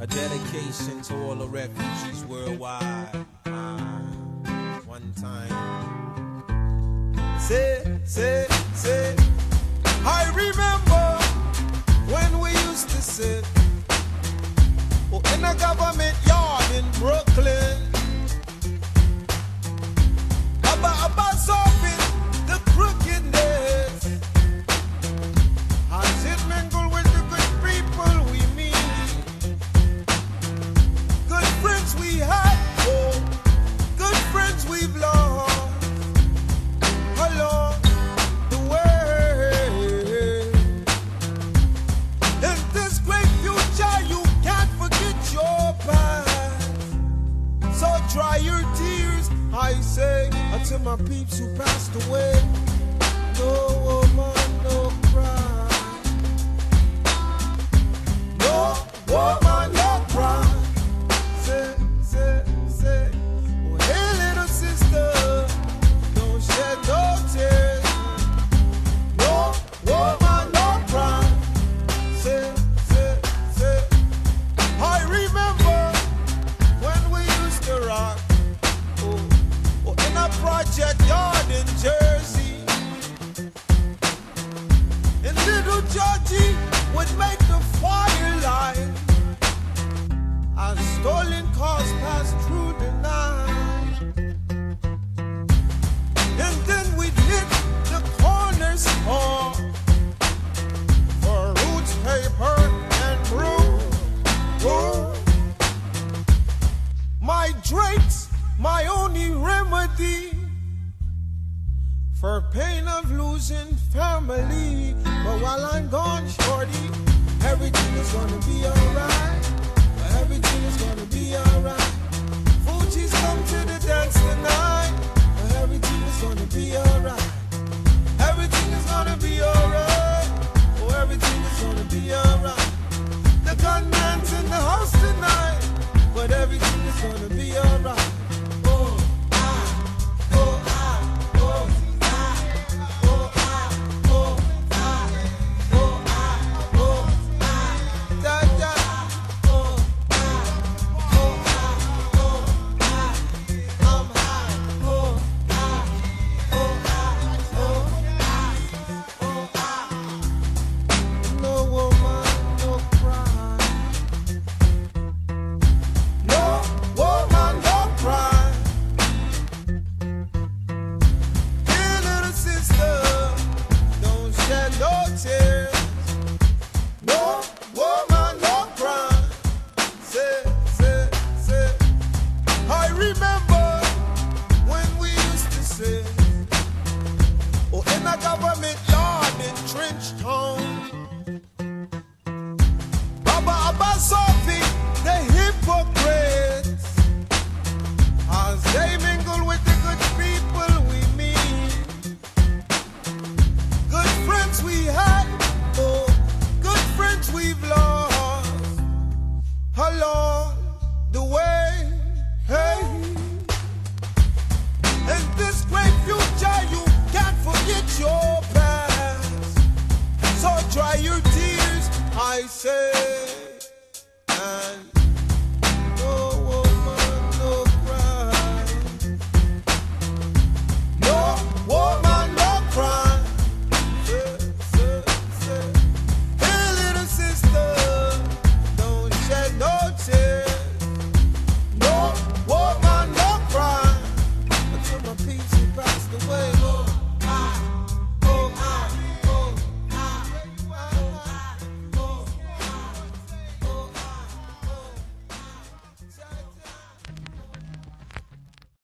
A dedication to all the refugees worldwide. Uh, one time. Say, say, say. I remember when we used to sit oh, in a government. I say until my peeps who passed away. No. your for pain of losing family. But while I'm gone, shorty, everything is gonna be alright. Everything is gonna be alright. Fugees come to the dance tonight. Everything is gonna be alright. Everything is gonna be alright. Oh, everything is gonna be alright. The gunman's in the house tonight, but everything is gonna be alright. I said.